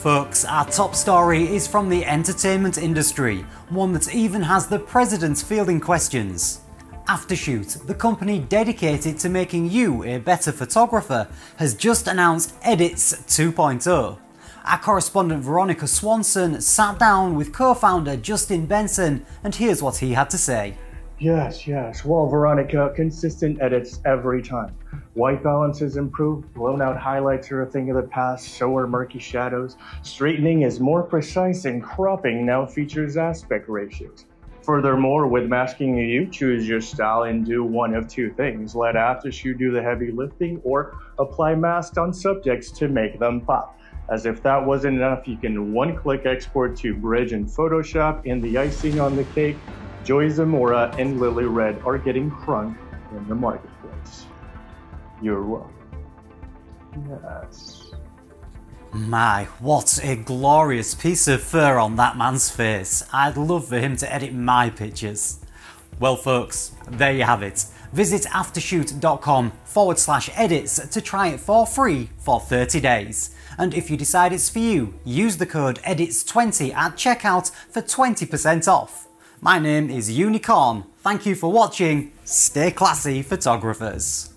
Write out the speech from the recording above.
Folks, our top story is from the entertainment industry, one that even has the president fielding questions. Aftershoot, the company dedicated to making you a better photographer, has just announced Edits 2.0. Our correspondent Veronica Swanson sat down with co-founder Justin Benson and here's what he had to say. Yes, yes. Well, Veronica, consistent edits every time. White balance is improved, blown out highlights are a thing of the past, so are murky shadows. Straightening is more precise, and cropping now features aspect ratios. Furthermore, with masking, you choose your style and do one of two things. Let Aftershoot do the heavy lifting or apply masks on subjects to make them pop. As if that wasn't enough, you can one click export to Bridge and Photoshop, and the icing on the cake, Joy Zamora and Lily Red are getting crunk in the marketplace. You're welcome. Yes. My, what a glorious piece of fur on that man's face. I'd love for him to edit my pictures. Well folks, there you have it. Visit aftershoot.com forward slash edits to try it for free for 30 days. And if you decide it's for you, use the code EDITS20 at checkout for 20% off. My name is Unicorn. Thank you for watching. Stay classy, photographers.